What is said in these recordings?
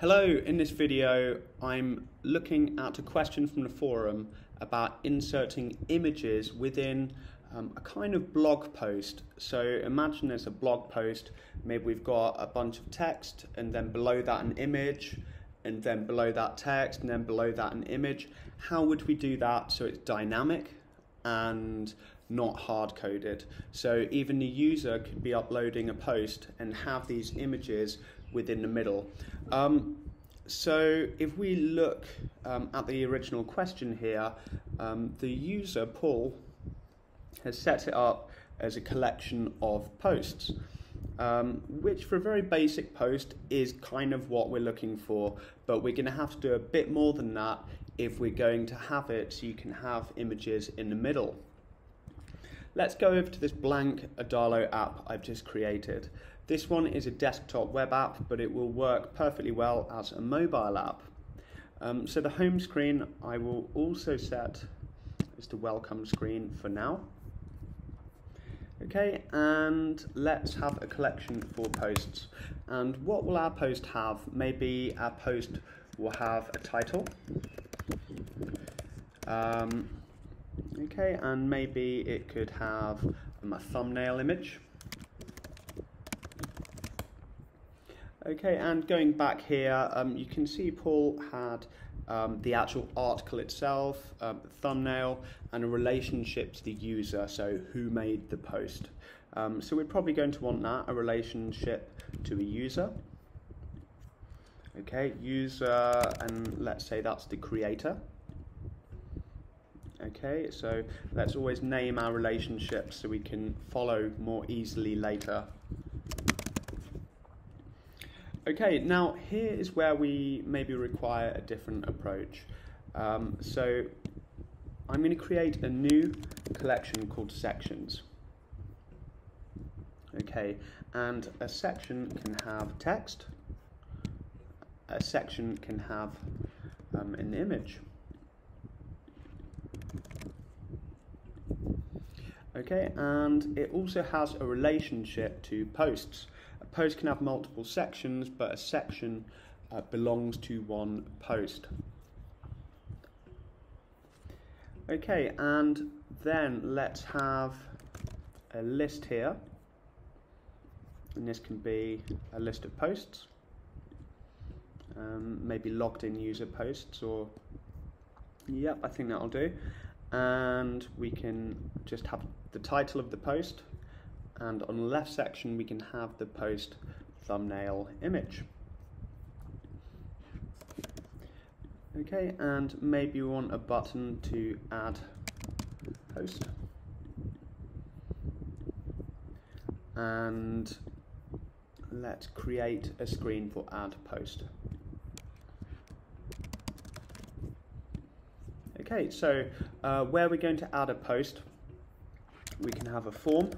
Hello, in this video I'm looking at a question from the forum about inserting images within um, a kind of blog post. So imagine there's a blog post, maybe we've got a bunch of text and then below that an image and then below that text and then below that an image. How would we do that so it's dynamic and not hard coded? So even the user could be uploading a post and have these images within the middle. Um, so if we look um, at the original question here, um, the user, Paul, has set it up as a collection of posts, um, which for a very basic post is kind of what we're looking for, but we're going to have to do a bit more than that if we're going to have it so you can have images in the middle. Let's go over to this blank Adalo app I've just created. This one is a desktop web app, but it will work perfectly well as a mobile app. Um, so the home screen I will also set as the welcome screen for now. Okay, and let's have a collection for posts. And what will our post have? Maybe our post will have a title. Um, okay, and maybe it could have a thumbnail image. Okay, and going back here, um, you can see Paul had um, the actual article itself, um, thumbnail, and a relationship to the user, so who made the post. Um, so we're probably going to want that, a relationship to a user. Okay, user, and let's say that's the creator. Okay, so let's always name our relationships so we can follow more easily later. Okay, now here is where we maybe require a different approach. Um, so I'm going to create a new collection called sections. Okay, and a section can have text, a section can have um, an image. Okay, and it also has a relationship to posts a post can have multiple sections, but a section uh, belongs to one post. Okay, and then let's have a list here. And this can be a list of posts, um, maybe logged in user posts or, yep, I think that'll do. And we can just have the title of the post, and on the left section we can have the post thumbnail image. Okay, and maybe we want a button to add post. And let's create a screen for add post. Okay, so uh, where we're going to add a post, we can have a form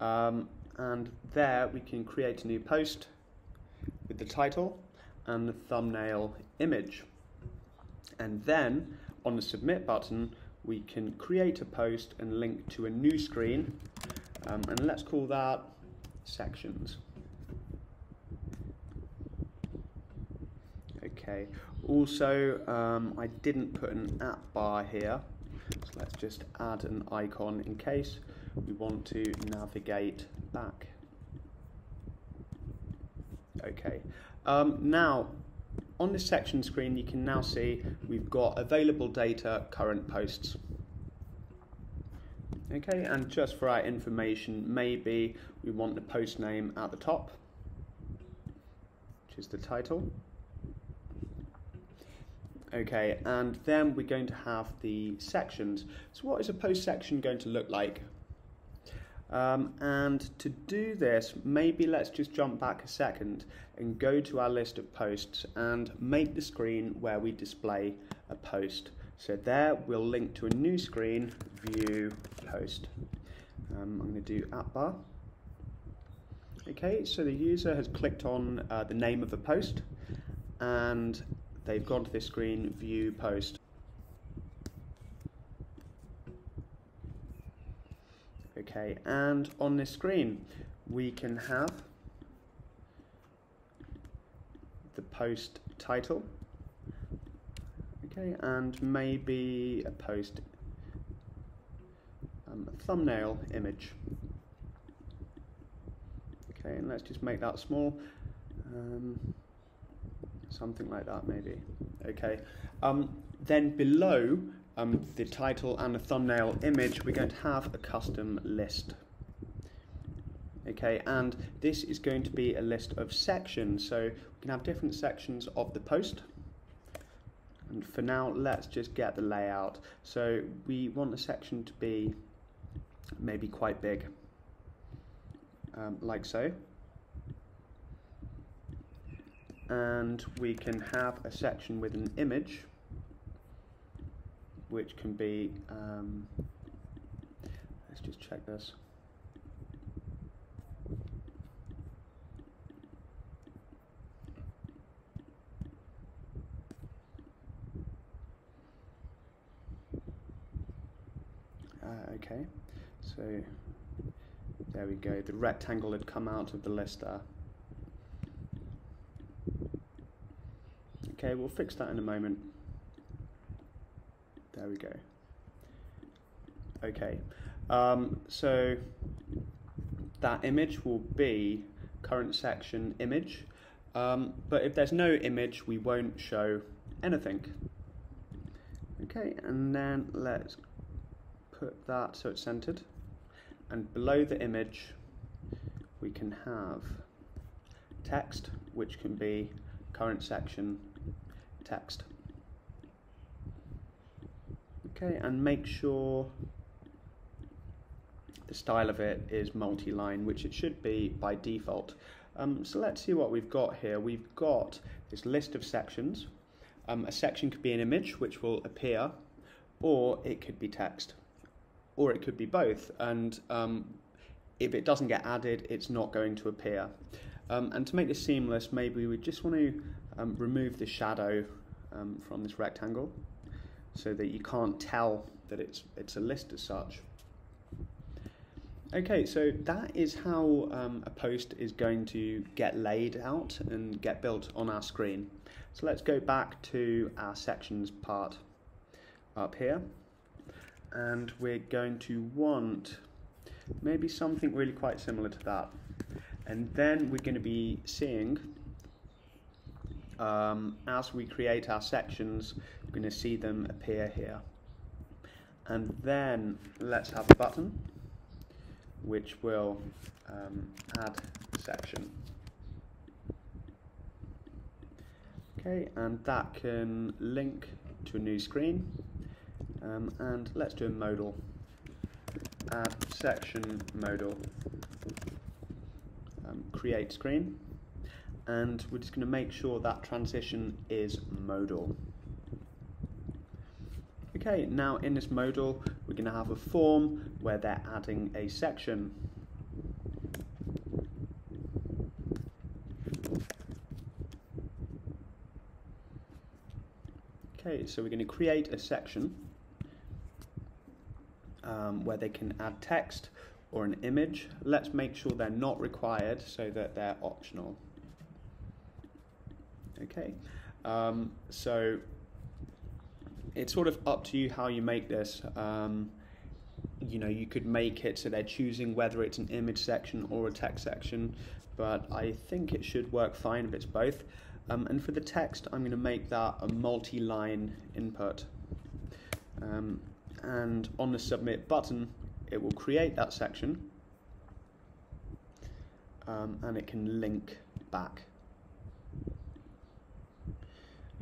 Um, and there we can create a new post with the title and the thumbnail image. And then on the submit button, we can create a post and link to a new screen. Um, and let's call that sections. Okay, also um, I didn't put an app bar here, so let's just add an icon in case we want to navigate back. Okay, um, now on this section screen you can now see we've got available data, current posts. Okay, and just for our information, maybe we want the post name at the top, which is the title. Okay, and then we're going to have the sections. So what is a post section going to look like? Um, and to do this, maybe let's just jump back a second and go to our list of posts and make the screen where we display a post. So there we'll link to a new screen, view post. Um, I'm going to do app bar. Okay, so the user has clicked on uh, the name of the post and they've gone to this screen, view post. Okay, and on this screen we can have the post title. Okay, and maybe a post um, thumbnail image. Okay, and let's just make that small. Um, something like that, maybe. Okay. Um, then below um, the title and the thumbnail image, we're going to have a custom list. Okay, and this is going to be a list of sections. So we can have different sections of the post. And for now, let's just get the layout. So we want the section to be maybe quite big, um, like so. And we can have a section with an image, which can be, um, let's just check this. Uh, okay, so there we go. The rectangle had come out of the list there. Okay, we'll fix that in a moment. There we go. Okay, um, so that image will be current section image, um, but if there's no image, we won't show anything. Okay, and then let's put that so it's centered. And below the image, we can have text, which can be current section text. Okay, and make sure the style of it is multi-line, which it should be by default. Um, so let's see what we've got here. We've got this list of sections. Um, a section could be an image, which will appear, or it could be text or it could be both. And um, if it doesn't get added, it's not going to appear. Um, and to make this seamless, maybe we just want to um, remove the shadow um, from this rectangle so that you can't tell that it's, it's a list as such. Okay, so that is how um, a post is going to get laid out and get built on our screen. So let's go back to our sections part up here and we're going to want maybe something really quite similar to that. And then we're going to be seeing, um, as we create our sections, we're going to see them appear here. And then let's have a button which will um, add section. Okay, and that can link to a new screen um, and let's do a modal. Add section modal. Um, create screen. And we're just going to make sure that transition is modal. Okay, now in this modal, we're going to have a form where they're adding a section. Okay, so we're going to create a section um, where they can add text or an image. Let's make sure they're not required so that they're optional. Okay, um, so it's sort of up to you how you make this. Um, you know, you could make it so they're choosing whether it's an image section or a text section, but I think it should work fine if it's both. Um, and for the text, I'm going to make that a multi-line input. Um, and on the submit button it will create that section um, and it can link back.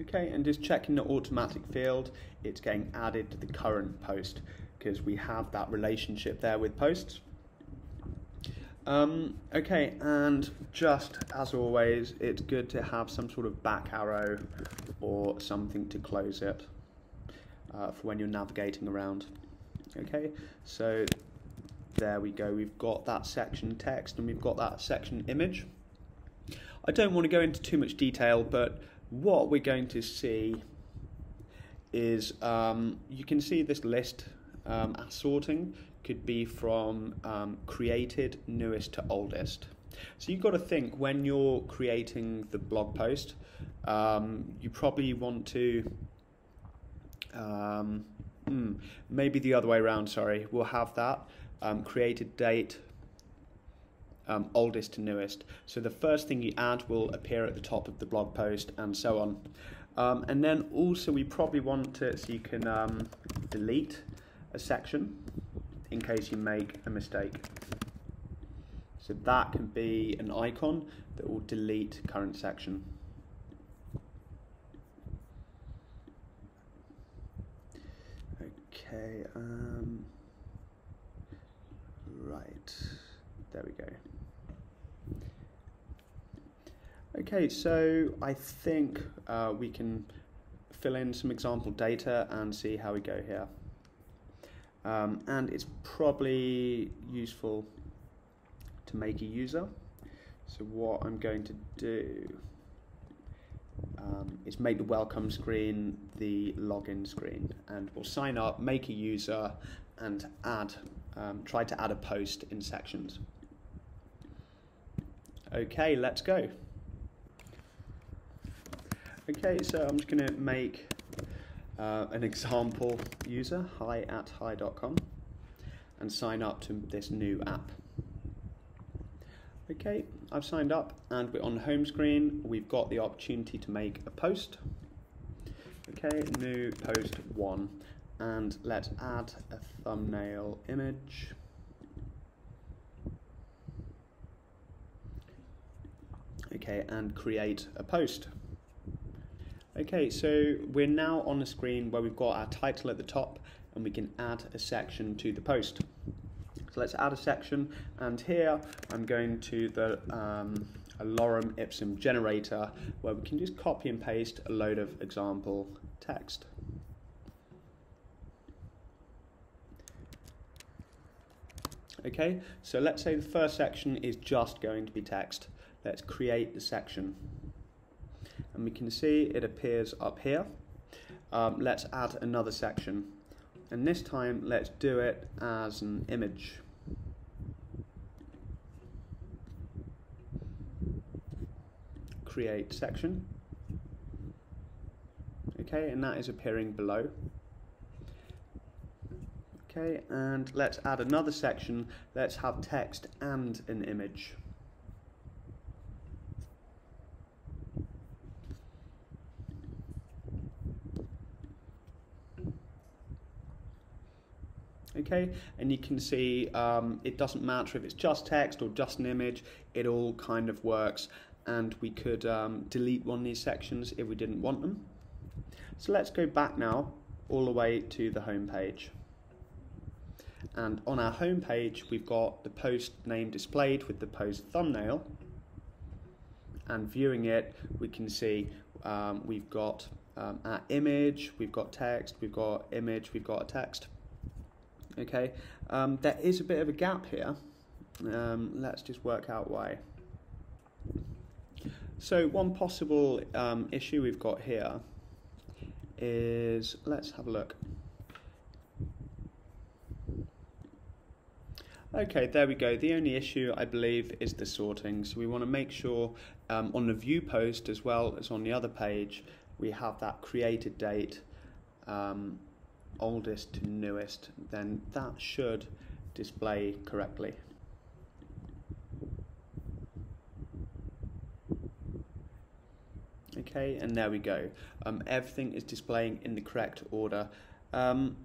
Okay, and just checking the automatic field, it's getting added to the current post because we have that relationship there with posts. Um, okay, and just as always, it's good to have some sort of back arrow or something to close it uh, for when you're navigating around. Okay, so there we go. We've got that section text and we've got that section image. I don't want to go into too much detail, but what we're going to see is um, you can see this list um, sorting could be from um, created, newest to oldest. So you've got to think when you're creating the blog post, um, you probably want to, um, hmm, maybe the other way around, sorry, we'll have that, um, created date, um, oldest to newest. So the first thing you add will appear at the top of the blog post and so on. Um, and then also we probably want to, so you can um, delete a section in case you make a mistake. So that can be an icon that will delete current section. Okay, um, right, there we go. Okay, so I think uh, we can fill in some example data and see how we go here. Um, and it's probably useful to make a user. So what I'm going to do um, is make the welcome screen the login screen and we'll sign up, make a user and add, um, try to add a post in sections. Okay, let's go. Okay, so I'm just going to make uh, an example user, hi at hi.com, and sign up to this new app. Okay, I've signed up and we're on the home screen. We've got the opportunity to make a post. Okay, new post one. And let's add a thumbnail image. Okay, and create a post. Okay, so we're now on the screen where we've got our title at the top and we can add a section to the post. So let's add a section and here I'm going to the um, a lorem ipsum generator where we can just copy and paste a load of example text. Okay, so let's say the first section is just going to be text. Let's create the section and we can see it appears up here. Um, let's add another section and this time let's do it as an image. Create section. Okay, and that is appearing below. Okay, and let's add another section. Let's have text and an image. okay and you can see um, it doesn't matter if it's just text or just an image it all kind of works and we could um, delete one of these sections if we didn't want them so let's go back now all the way to the home page and on our home page we've got the post name displayed with the post thumbnail and viewing it we can see um, we've got um, our image, we've got text, we've got image, we've got a text. Okay, um, there is a bit of a gap here. Um, let's just work out why. So one possible um, issue we've got here is, let's have a look. Okay, there we go. The only issue, I believe, is the sorting. So we want to make sure um, on the view post as well as on the other page, we have that created date um, oldest to newest, then that should display correctly. Okay, and there we go. Um, everything is displaying in the correct order. Um,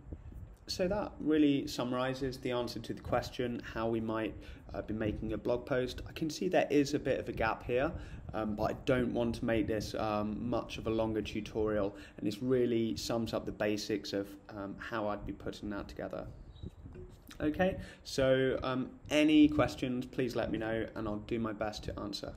so that really summarizes the answer to the question how we might uh, be making a blog post. I can see there is a bit of a gap here, um, but I don't want to make this um, much of a longer tutorial and this really sums up the basics of um, how I'd be putting that together. Okay, so um, any questions, please let me know and I'll do my best to answer.